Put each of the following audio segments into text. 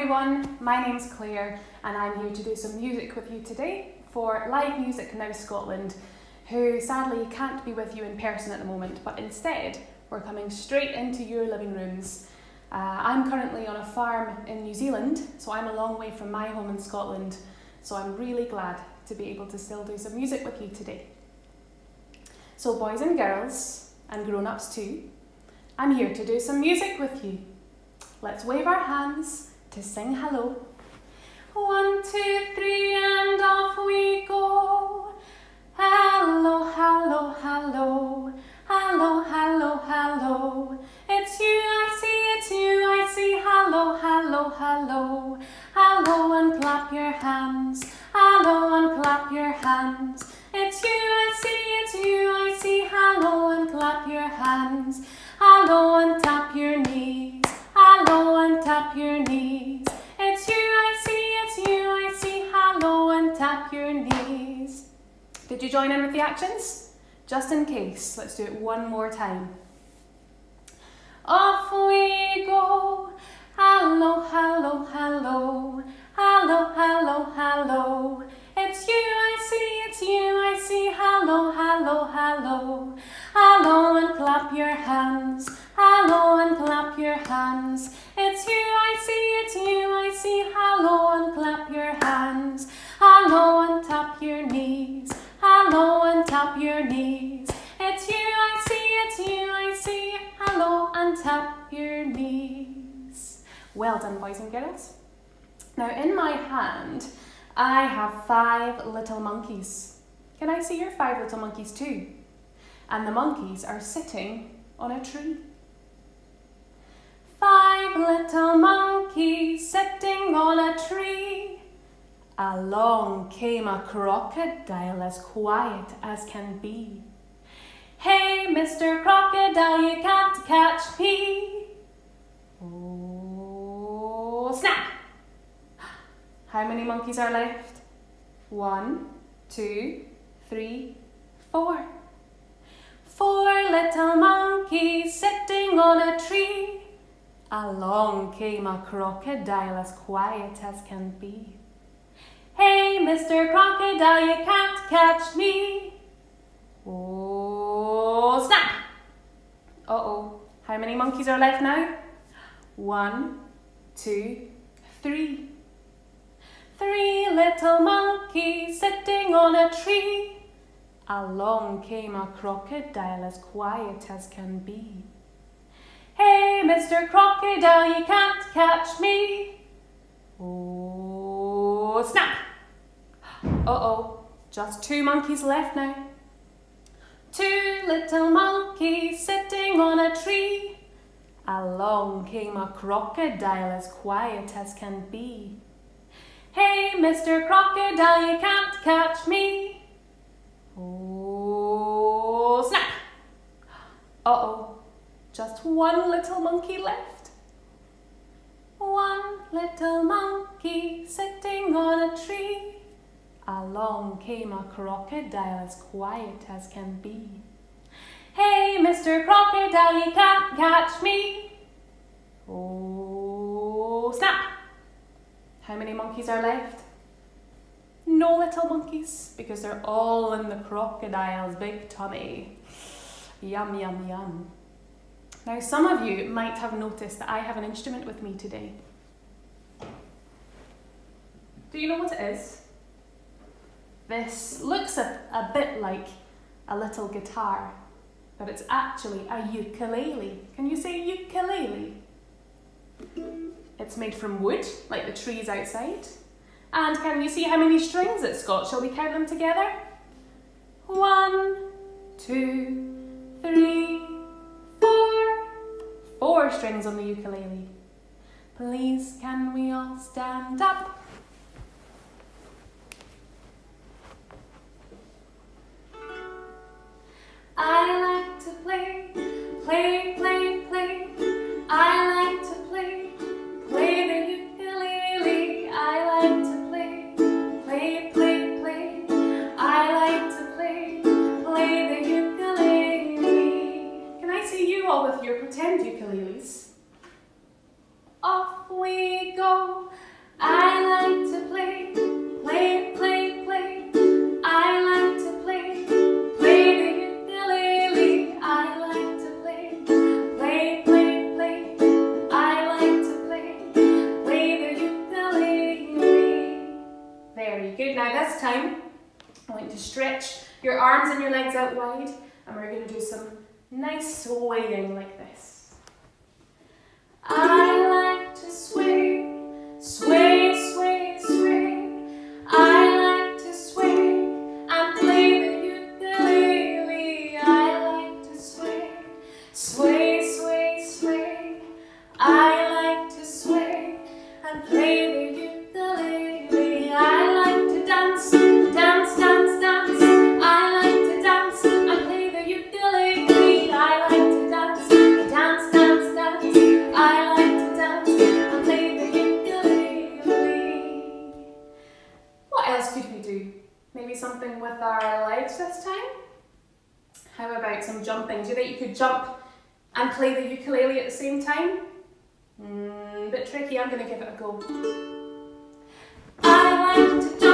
everyone, my name's Claire and I'm here to do some music with you today for Live Music Now Scotland, who sadly can't be with you in person at the moment, but instead we're coming straight into your living rooms. Uh, I'm currently on a farm in New Zealand, so I'm a long way from my home in Scotland, so I'm really glad to be able to still do some music with you today. So, boys and girls, and grown ups too, I'm here to do some music with you. Let's wave our hands to sing hello. One, two, three, and off we go. Hello, hello, hello. Hello, hello, hello. It's you I see, it's you I see. Hello, hello, hello. Hello, and clap your hands. Hello, and clap your hands. Tap your knees. It's you I see, it's you I see. Hello and tap your knees. Did you join in with the actions? Just in case, let's do it one more time. Off we go. Hello, hello, hello. Hello, hello, hello. It's you I see, it's you I see. Hello, hello, hello. Hello and clap your hands. Hello and clap your hands. Tap your knees. It's you I see, it's you I see. Hello and tap your knees. Well done, boys and girls. Now, in my hand, I have five little monkeys. Can I see your five little monkeys too? And the monkeys are sitting on a tree. Five little monkeys sitting on a tree. Along came a crocodile as quiet as can be. Hey, Mr. Crocodile, you can't catch me. Oh, snap! How many monkeys are left? One, two, three, four. Four little monkeys sitting on a tree. Along came a crocodile as quiet as can be. Hey, Mr. Crocodile, you can't catch me. Oh, snap! Uh oh, how many monkeys are left now? One, two, three. Three little monkeys sitting on a tree. Along came a crocodile as quiet as can be. Hey, Mr. Crocodile, you can't catch me. Oh, snap! Uh-oh, just two monkeys left now. Two little monkeys sitting on a tree. Along came a crocodile as quiet as can be. Hey, Mr. Crocodile, you can't catch me. Oh, snap! Uh-oh, just one little monkey left. One little monkey sitting on a tree. Along came a crocodile as quiet as can be. Hey, Mr. Crocodile, you can't catch me. Oh, snap! How many monkeys are left? No little monkeys, because they're all in the crocodile's big tummy. Yum, yum, yum. Now, some of you might have noticed that I have an instrument with me today. Do you know what it is? This looks a, a bit like a little guitar, but it's actually a ukulele. Can you say ukulele? It's made from wood, like the trees outside. And can you see how many strings it's got? Shall we count them together? One, two, three, four. Four strings on the ukulele. Please, can we all stand up? pretend ukuleles. Off we go. I like to play, play, play, play. I like to play, play the ukulele. I like to play, play, play, play. I like to play, play the ukulele. Very good. Now this time, I want you to stretch your arms and your legs out wide, and we're going to do some nice swaying like this. I like to some jumping? Do you think you could jump and play the ukulele at the same time? Mm, bit tricky, I'm going to give it a go. I like to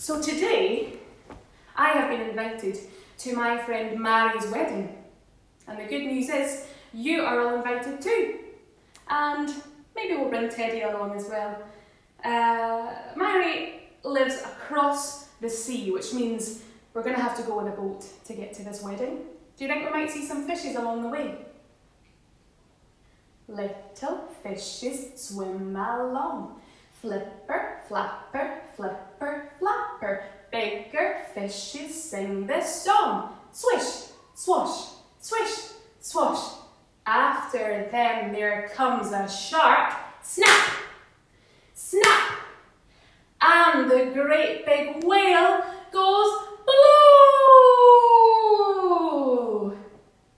So today, I have been invited to my friend Mary's wedding. And the good news is, you are all invited too. And maybe we'll bring Teddy along as well. Uh, Mary lives across the sea, which means we're going to have to go in a boat to get to this wedding. Do you think we might see some fishes along the way? Little fishes swim along. Flipper, flapper, flipper, flapper. Bigger fishes sing this song. Swish, swash, swish, swash. After them there comes a shark. Snap, snap. And the great big whale goes blue.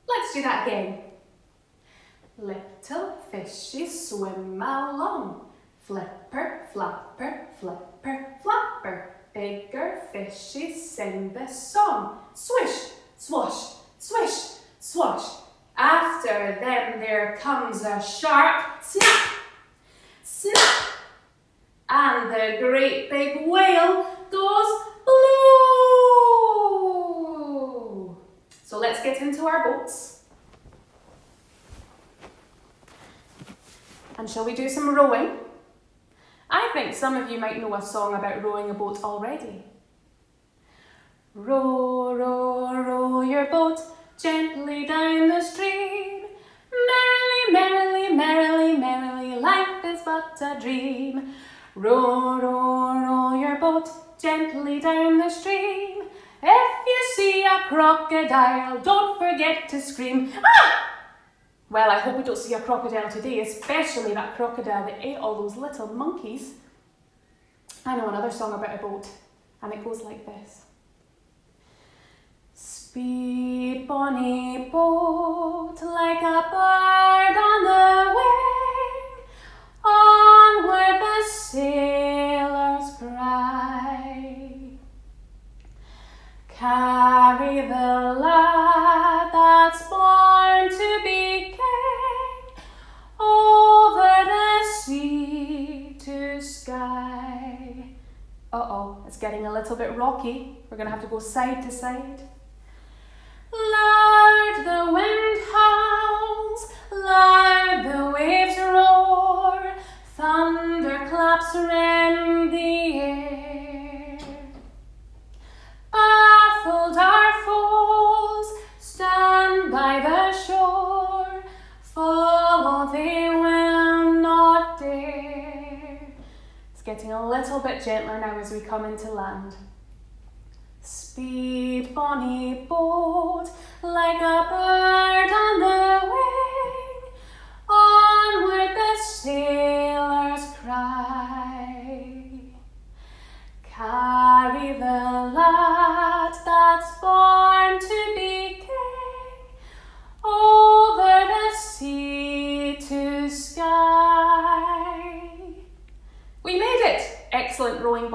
Let's do that again. Little fishes swim along. Flipper, flapper, flipper, flapper. Bigger fishes sing the song. Swish, swash, swish, swash. After them there comes a shark. Snap, snap. And the great big whale goes blue. So let's get into our boats. And shall we do some rowing? I think some of you might know a song about rowing a boat already. Row, row, row your boat gently down the stream. Merrily, merrily, merrily, merrily, life is but a dream. Row, row, row your boat gently down the stream. If you see a crocodile, don't forget to scream. Ah! Well, I hope we don't see a crocodile today, especially that crocodile that ate all those little monkeys. I know another song about a boat, and it goes like this. Speed, bonny boat, like a bird on the wing, onward the sailors cry. Carry the lad sky. Uh oh, it's getting a little bit rocky. We're to have to go side to side. Loud the wind howls, loud the waves roar, thunder claps rend the air. Baffled our foes, stand by the shore, follow they will getting a little bit gentler now as we come into land. Speed, bonny boat, like a bird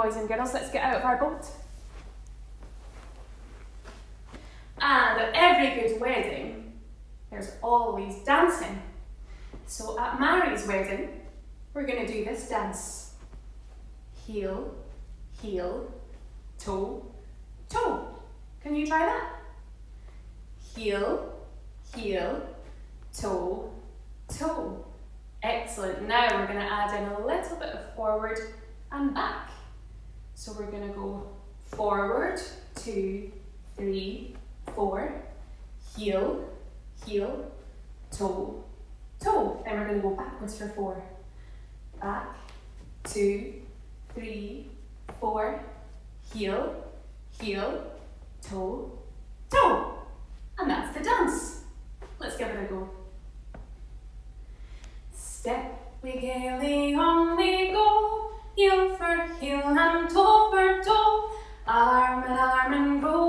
boys and girls. Let's get out of our boat. And at every good wedding, there's always dancing. So at Mary's wedding, we're going to do this dance. Heel, heel, toe, toe. Can you try that? Heel, heel, toe, toe. Excellent. Now we're going to add in a little bit of forward and back. So we're to go forward, two, three, four, heel, heel, toe, toe. And we're to go backwards for four. Back, two, three, four, heel, heel, toe, toe. And that's the dance. Let's give it a go. Step we gaily on we go, heel for heel and toe for toe, arm in arm and row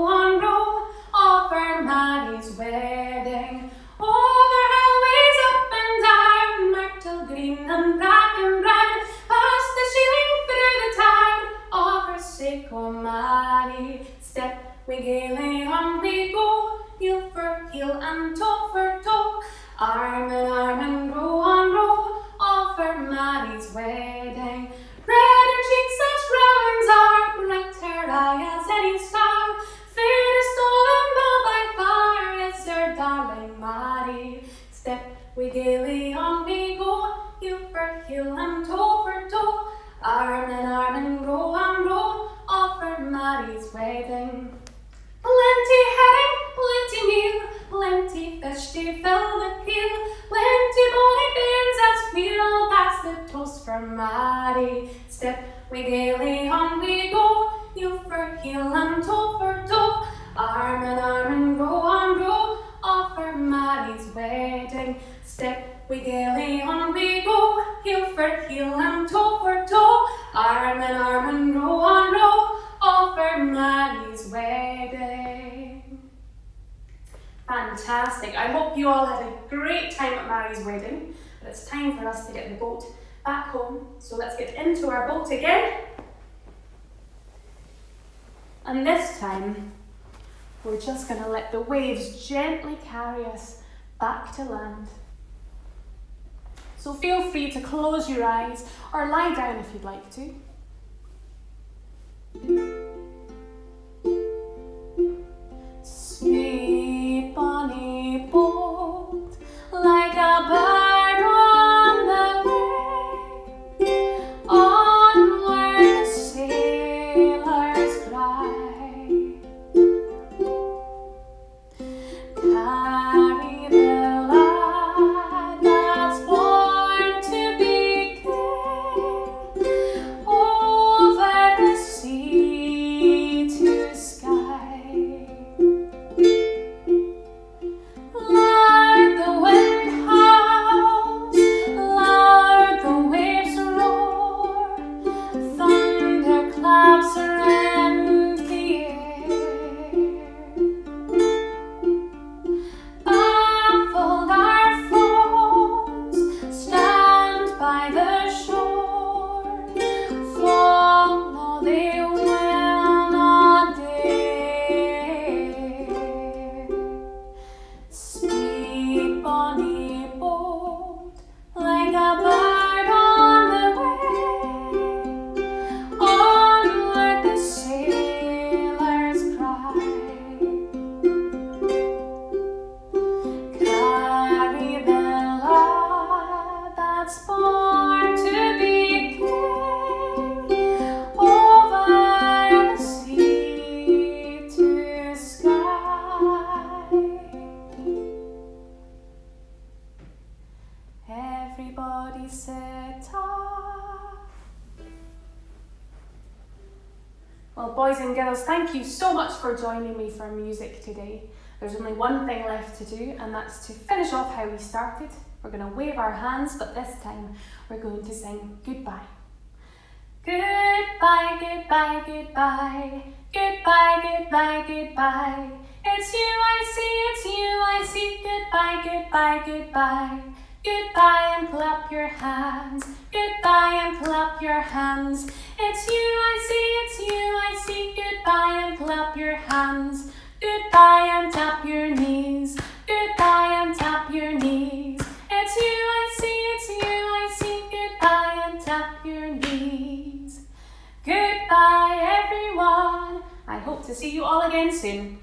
into our boat again. And this time, we're just going to let the waves gently carry us back to land. So feel free to close your eyes or lie down if you'd like to. Joining me for music today. There's only one thing left to do, and that's to finish off how we started. We're going to wave our hands, but this time we're going to sing goodbye. Goodbye, goodbye, goodbye. Goodbye, goodbye, goodbye. It's you I see, it's you I see. Goodbye, goodbye, goodbye. Goodbye and clap your hands. Goodbye and clap your hands. It's you I see, it's you I see. Goodbye and clap your hands. Goodbye and tap your knees. Goodbye and tap your knees. It's you I see, it's you I see. Goodbye and tap your knees. Goodbye, everyone. I hope to see you all again soon.